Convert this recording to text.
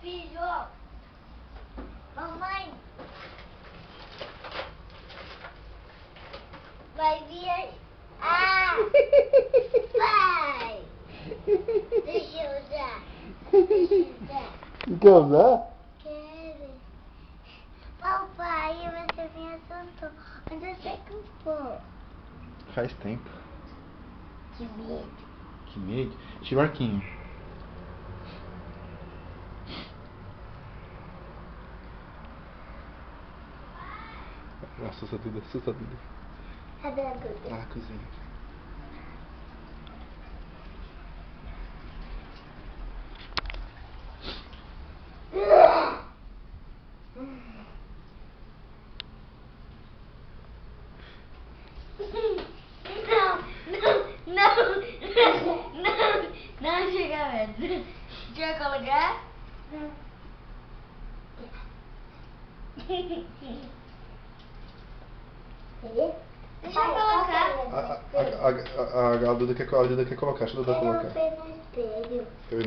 Filho, mamãe vai vir aí. Ah, Pai! Deixa eu usar. Deixa eu usar. Quero. Papai, você me assustou. Onde você comprou? Faz tempo. Que medo. Que medo. Tio Arquinho. Assusta tudo, assusta tudo. Cadê a Duda? Ah, cozinha. Não, não, não, não, não chega perto. Deixa eu colocar. Deixa eu colocar. A, a, a, a, a, a Duda quer, a Duda quer colocar, deixa a Duda Eu colocar. não no espelho. Eu